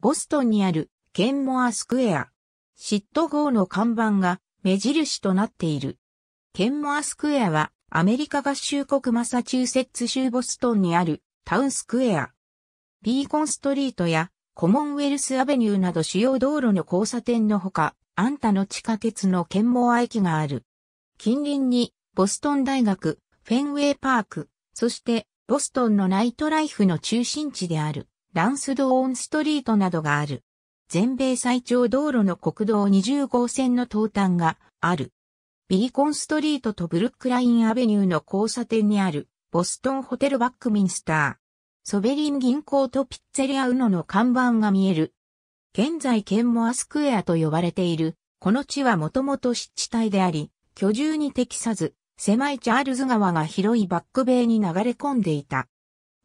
ボストンにあるケンモアスクエア。シット号の看板が目印となっている。ケンモアスクエアはアメリカ合衆国マサチューセッツ州ボストンにあるタウンスクエア。ビーコンストリートやコモンウェルスアベニューなど主要道路の交差点のほか、アンタの地下鉄のケンモア駅がある。近隣にボストン大学、フェンウェイパーク、そしてボストンのナイトライフの中心地であるランスドーンストリートなどがある。全米最長道路の国道20号線の東端がある。ビーコンストリートとブルックラインアベニューの交差点にあるボストンホテルバックミンスター。ソベリン銀行とピッツェリアウノの看板が見える。現在ケンモアスクエアと呼ばれている。この地はもともと湿地帯であり、居住に適さず、狭いチャールズ川が広いバックベイに流れ込んでいた。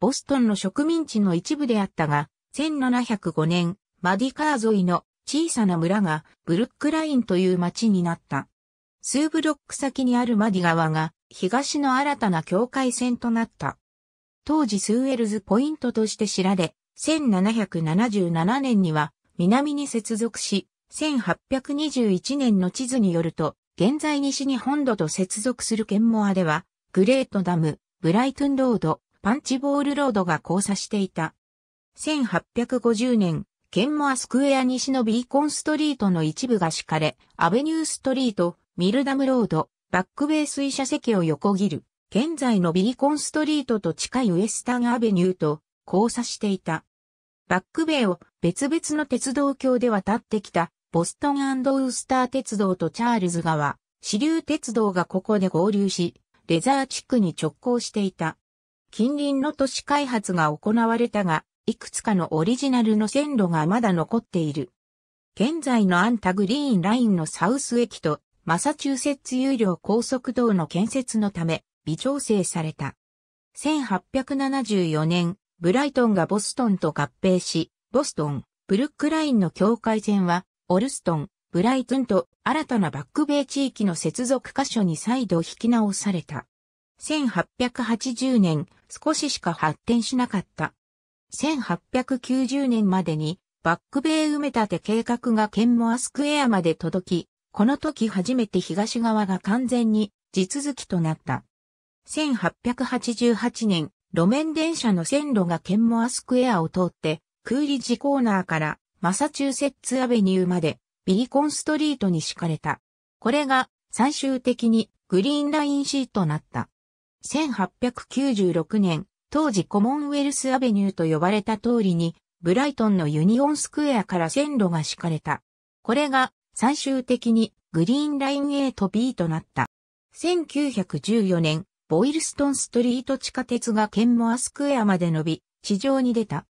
ボストンの植民地の一部であったが、1705年、マディカー沿いの小さな村がブルックラインという町になった。数ブロック先にあるマディ川が東の新たな境界線となった。当時スーエルズポイントとして知られ、1777年には南に接続し、1821年の地図によると、現在西に本土と接続するケンモアでは、グレートダム、ブライトンロード、パンチボールロードが交差していた。1850年、ケンモアスクエア西のビーコンストリートの一部が敷かれ、アベニューストリート、ミルダムロード、バックベー水車席を横切る、現在のビーコンストリートと近いウエスタンアベニューと交差していた。バックベイを別々の鉄道橋で渡ってきたボストンウースター鉄道とチャールズ川、支流鉄道がここで合流し、レザー地区に直行していた。近隣の都市開発が行われたが、いくつかのオリジナルの線路がまだ残っている。現在のアンタグリーンラインのサウス駅とマサチューセッツ有料高速道の建設のため微調整された。1874年、ブライトンがボストンと合併し、ボストン、ブルックラインの境界線は、オルストン、ブライトンと新たなバックベイ地域の接続箇所に再度引き直された。1880年、少ししか発展しなかった。1890年までにバックベイ埋め立て計画がケンモアスクエアまで届き、この時初めて東側が完全に地続きとなった。1888年、路面電車の線路がケンモアスクエアを通って、クーリッジコーナーからマサチューセッツアベニューまでビーコンストリートに敷かれた。これが最終的にグリーンラインシーとなった。1896年、当時コモンウェルスアベニューと呼ばれた通りに、ブライトンのユニオンスクエアから線路が敷かれた。これが最終的にグリーンライン A と B となった。1914年、ボイルストンストリート地下鉄がケンモアスクエアまで伸び、地上に出た。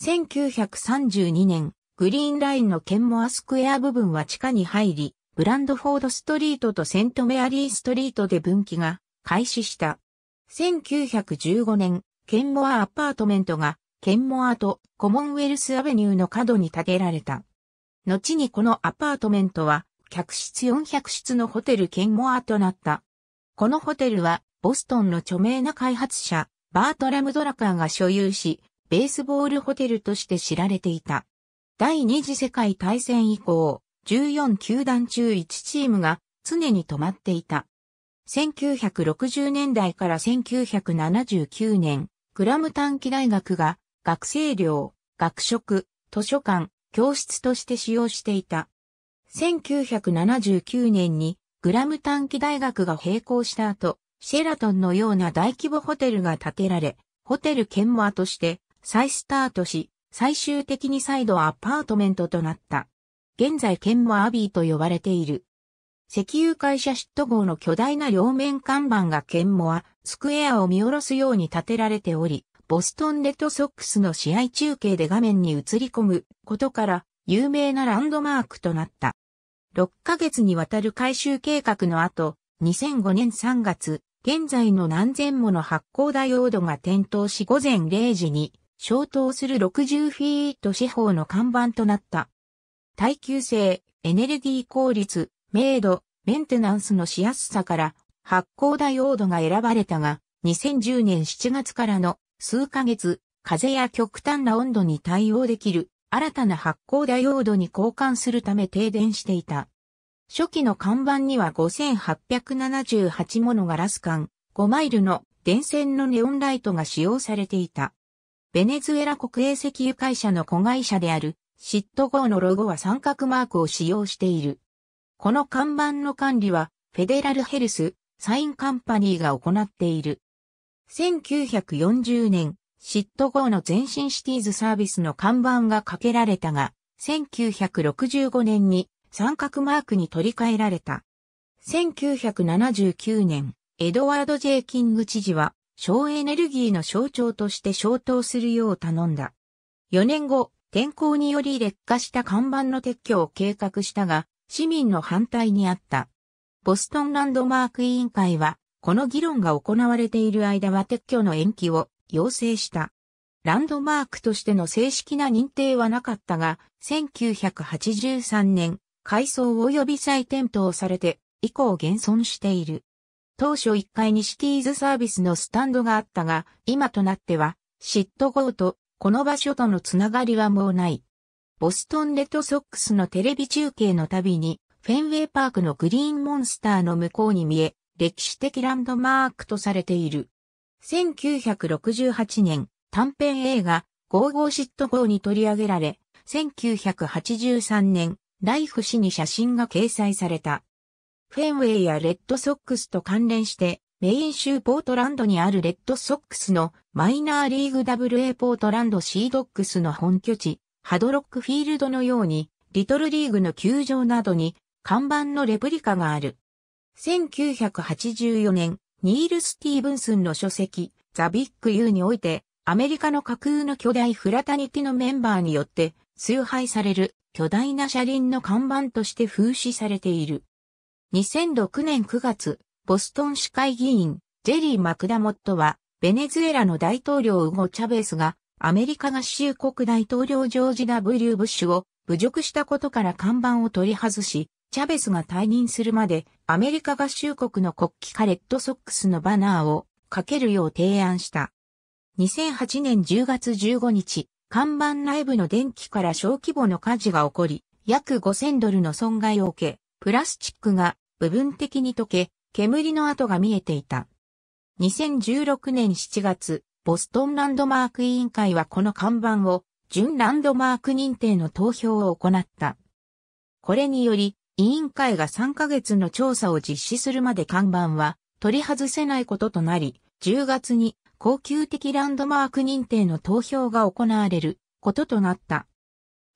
1932年、グリーンラインのケンモアスクエア部分は地下に入り、ブランドフォードストリートとセントメアリーストリートで分岐が開始した。1915年、ケンモアアパートメントが、ケンモアとコモンウェルスアベニューの角に建てられた。後にこのアパートメントは、客室400室のホテルケンモアとなった。このホテルは、ボストンの著名な開発者、バートラム・ドラカーが所有し、ベースボールホテルとして知られていた。第二次世界大戦以降、14球団中1チームが常に泊まっていた。1960年代から1979年、グラム短期大学が学生寮、学食、図書館、教室として使用していた。1979年にグラム短期大学が閉校した後、シェラトンのような大規模ホテルが建てられ、ホテル兼モアとして再スタートし、最終的に再度アパートメントとなった。現在兼モアビーと呼ばれている。石油会社シット号の巨大な両面看板がケンモア、スクエアを見下ろすように建てられており、ボストンレッドソックスの試合中継で画面に映り込むことから有名なランドマークとなった。6ヶ月にわたる改修計画の後、2005年3月、現在の何千もの発光ダイオードが点灯し午前0時に消灯する60フィート四方の看板となった。耐久性、エネルギー効率、明度、メンテナンスのしやすさから発光ダイオードが選ばれたが、2010年7月からの数ヶ月、風や極端な温度に対応できる新たな発光ダイオードに交換するため停電していた。初期の看板には5878ものガラス管、5マイルの電線のネオンライトが使用されていた。ベネズエラ国営石油会社の子会社であるシット号のロゴは三角マークを使用している。この看板の管理はフェデラルヘルス、サインカンパニーが行っている。1940年、シット号の前身シティーズサービスの看板がかけられたが、1965年に三角マークに取り替えられた。1979年、エドワード・ジェイ・キング知事は、省エネルギーの象徴として消灯するよう頼んだ。4年後、天候により劣化した看板の撤去を計画したが、市民の反対にあった。ボストンランドマーク委員会は、この議論が行われている間は撤去の延期を要請した。ランドマークとしての正式な認定はなかったが、1983年、改装及び再点灯されて、以降現存している。当初1階にシティーズサービスのスタンドがあったが、今となっては、シット号とこの場所とのつながりはもうない。ボストンレッドソックスのテレビ中継のたびに、フェンウェイパークのグリーンモンスターの向こうに見え、歴史的ランドマークとされている。1968年、短編映画、 Go Go Citgo に取り上げられ、1983年、ライフ誌に写真が掲載された。フェンウェイやレッドソックスと関連して、メイン州ポートランドにあるレッドソックスのマイナーリーグ WA ポートランドシードッグスの本拠地、ハドロックフィールドのように、リトルリーグの球場などに看板のレプリカがある。1984年、ニール・スティーブンスンの書籍、ザ・ビッグ・ユーにおいて、アメリカの架空の巨大フラタニティのメンバーによって崇拝される巨大な車輪の看板として風刺されている。2006年9月、ボストン市会議員、ジェリー・マクダモットは、ベネズエラの大統領ウゴ・チャベスが、アメリカ合衆国大統領ジョージ・ W・ ブッシュを侮辱したことから看板を取り外し、チャベスが退任するまでアメリカ合衆国の国旗かレッドソックスのバナーをかけるよう提案した。2008年10月15日、看板内部の電気から小規模の火事が起こり、約5000ドルの損害を受け、プラスチックが部分的に溶け、煙の跡が見えていた。2016年7月、ボストンランドマーク委員会はこの看板を準ランドマーク認定の投票を行った。これにより、委員会が3ヶ月の調査を実施するまで看板は取り外せないこととなり、10月に高級的ランドマーク認定の投票が行われることとなった。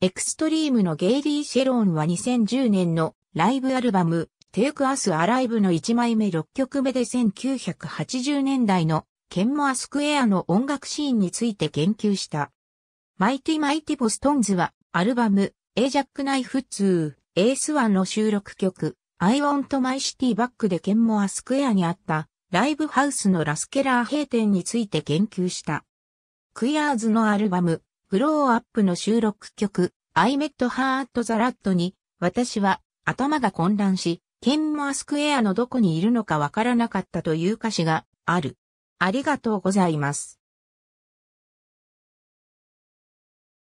エクストリームのゲイリー・シェローンは2010年のライブアルバム Take Us Alive の1枚目6曲目で1980年代のケンモアスクエアの音楽シーンについて言及した。マイティマイティボストーンズはアルバムエージャックナイフ2エースワンの収録曲、I Want My City Back でケンモアスクエアにあったライブハウスのラスケラー閉店について言及した。クイアーズのアルバム、グローアップの収録曲、I Met Her at the Rat に、私は頭が混乱し、ケンモアスクエアのどこにいるのかわからなかったという歌詞がある。ありがとうございます。